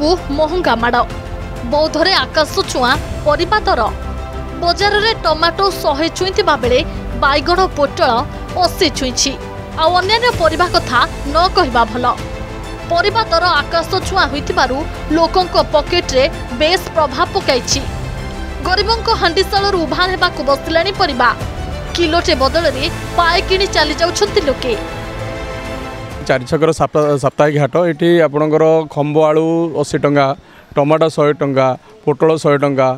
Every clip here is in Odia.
ଚାଷୀଙ୍କୁ ମହଙ୍ଗା ମାଡ଼। ବୌଦ୍ଧରେ ଆକାଶ ଛୁଆଁ ପରିବା ଦର। ବଜାରରେ ଟମାଟୋ ଶହେ ଛୁଇଁଥିବା ବେଳେ ବାଇଗଣ ପୋଟଳ ଅଶୀ ଛୁଇଁଛି। ଆଉ ଅନ୍ୟାନ୍ୟ ପରିବା କଥା ନ କହିବା ଭଲ। ପରିବା ଦର ଆକାଶ ଛୁଆଁ ହୋଇଥିବାରୁ ଲୋକଙ୍କ ପକେଟରେ ବେଶ୍ ପ୍ରଭାବ ପକାଇଛି। ଗରିବଙ୍କ ହାଣ୍ଡିଶାଳରୁ ଉଭାନ ହେବାକୁ ବସିଲାଣି ପରିବା। କିଲୋଟେ ବଦଳରେ ପାଏ କିଣି ଚାଲି ଯାଉଛନ୍ତି ଲୋକେ। ଚାରି ଛକର ସାପ୍ତା- ସାପ୍ତାହିକ ହାଟ। ଏଠି ଆପଣଙ୍କର ଖମ୍ବ ଆଳୁ ଅଶୀ ଟଙ୍କା ଟମାଟୋ ଶହେ ଟଙ୍କା ପୋଟଳ ଶହେ ଟଙ୍କା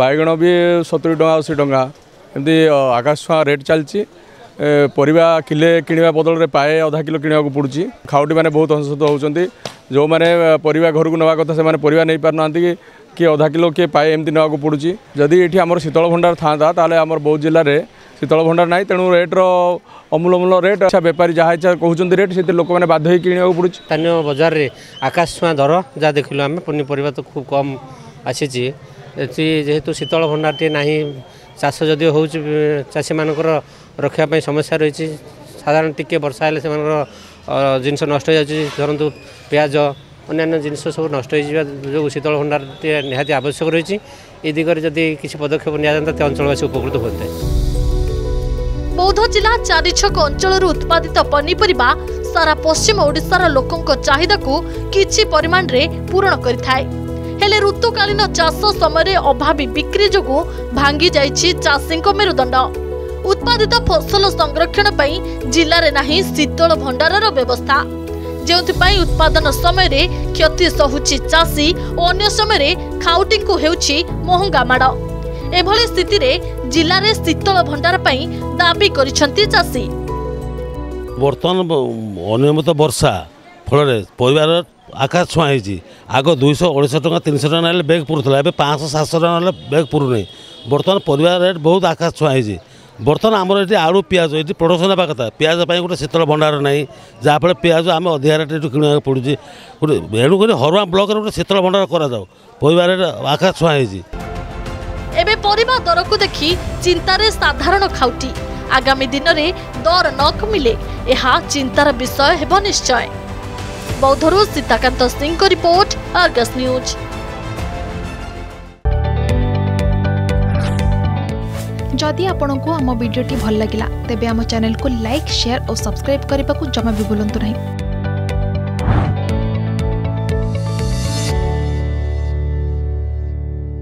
ବାଇଗଣ ବି ସତୁରି ଟଙ୍କା ଅଶୀ ଟଙ୍କା। ଏମିତି ଅ, ଆକାଶ ଛୁଆଁ ରେଟ୍ ଚାଲିଛି। ଏ, ପରିବା କିଲେ କିଣିବା ବଦଳରେ ପାଏ ଅଧା କିଲୋ କିଣିବାକୁ ପଡ଼ୁଛି। ଖାଉଟିମାନେ ବହୁତ ହନ୍ତସନ୍ତ ହେଉଛନ୍ତି। ଯେଉଁମାନେ ଅ, ପରିବା ଘରକୁ ନେବା କଥା ସେମାନେ ପରିବା ନେଇପାରୁନାହାନ୍ତି କି କିଏ ଅଧା କିଲୋ କିଏ ପାଏ ଏମିତି ନେବାକୁ ପଡ଼ୁଛି। ଯଦି ଏଠି ଆମର ଶୀତଳ ଭଣ୍ଡାର ଥାଆନ୍ତା ତାହେଲେ ଆମର ବୌଦ୍ଧ ଜିଲ୍ଲାରେ ଶୀତଳ ଭଣ୍ଡାର ନାହିଁ ତେଣୁ ରେଟ୍ର ଅମୂଲ ଅମୂଲ ରେଟ୍ ଆଚ୍ଛା ବେପାରୀ ଯାହା ଇଚ୍ଛା କହୁଛନ୍ତି ରେଟ୍ ସେଥିରେ ଲୋକମାନେ ବାଧ୍ୟ ହେଇକି କିଣିବାକୁ ପଡ଼ୁଛି। ସ୍ଥାନୀୟ ବଜାରରେ ଆକାଶ ଛୁଆଁ ଦର ଯାହା ଦେଖିଲୁ ଆମେ ପନିପରିବା ତ ଖୁବ୍ କମ୍ ଆସିଛି। ଏଠି ଯେହେତୁ ଶୀତଳ ଭଣ୍ଡାରଟିଏ ନାହିଁ ଚାଷ ଯଦିଓ ହେଉଛି ଚାଷୀମାନଙ୍କର ରଖିବା ପାଇଁ ସମସ୍ୟା ରହିଛି ସାଧାରଣ ଟିକେ ବର୍ଷା ହେଲେ ସେମାନଙ୍କର ଜିନିଷ ନଷ୍ଟ ହେଇଯାଉଛି ଧରନ୍ତୁ ପିଆଜ ଅନ୍ୟାନ୍ୟ ଜିନିଷ ସବୁ ନଷ୍ଟ ହେଇଯିବା ଯୋଗୁଁ ଶୀତଳ ଭଣ୍ଡାରଟିଏ ନିହାତି ଆବଶ୍ୟକ ରହିଛି। ଏ ଦିଗରେ ଯଦି କିଛି ପଦକ୍ଷେପ ନିଆଯାନ୍ତା તે ଅଞ୍ଚଳବାସୀ ଉପକୃତ ହୁଅନ୍ତେ। ବୌଦ୍ଧ ଜିଲ୍ଲା ଚାରିଛକ ଅଞ୍ଚଳରୁ ଉତ୍ପାଦିତ ପନିପରିବା ସାରା ପଶ୍ଚିମ ଓଡ଼ିଶାର ଲୋକଙ୍କ ଚାହିଦାକୁ କିଛି ପରିମାଣରେ ପୂରଣ କରିଥାଏ। ହେଲେ ଋତୁକାଳୀନ ଚାଷ ସମୟରେ ଅଭାବୀ ବିକ୍ରି ଯୋଗୁଁ ଭାଙ୍ଗି ଯାଇଛି ଚାଷୀଙ୍କ ମେରୁଦଣ୍ଡ। ଉତ୍ପାଦିତ ଫସଲ ସଂରକ୍ଷଣ ପାଇଁ ଜିଲ୍ଲାରେ ନାହିଁ ଶୀତଳ ଭଣ୍ଡାରର ବ୍ୟବସ୍ଥା। ଯେଉଁଥିପାଇଁ ଉତ୍ପାଦନ ସମୟରେ କ୍ଷତି ସହୁଛି ଚାଷୀ ଓ ଅନ୍ୟ ସମୟରେ ଖାଉଟିଙ୍କୁ ହେଉଛି ମହଙ୍ଗା ମାଡ଼। এভাবে স্থিতি জেলার শীতল ভণ্ডার পাই দাবি করেছেন চাষী বর্তমান অনিয়মিত বর্ষা ফলরে পরিবার আকাশ ছুঁয়া হয়েছে আগ দুইশ অড়াইশ টাকা তিনশো টাকা নেলে ব্যাগ পুরুলা এবার পাঁচশো সাতশো টাকা নেলে ব্যাগ পুরুনি বর্তমান পরিবার রেট বহুত আকাশ ছুঁয়া হয়েছে বর্তমান আমার এটি আলু পিঁয়াজ এটি প্রডকশন হওয়া কথা পিঁয়াজ পাই গোটে শীতল ভণ্ডার নাই যা ফলে পিঁয়াজ আমি অধিকা রেট একটু কিণাকে পড়ুছি গোটে এণুকরি হরমা ব্লকের গোটে শীতল ভণ্ডার করা যাও পরিবার আকাশ ছুঁয়া হয়েছে এবে পরিবা দরকু দেখি চিন্তারে সাধারণ খাউটি আগামী দিনরে দর ন কমিলে এহা চিন্তার বিষয় হব নিশ্চয় বৌদ্ধরু Sitakanta Singh report Argus news যদি आपण আমার ভিডিওটি ভালো লাগিলা लगा আমার आम লাইক শেয়ার ও সাবস্ক্রাইব सब्सक्राइब জমা বি जमा भी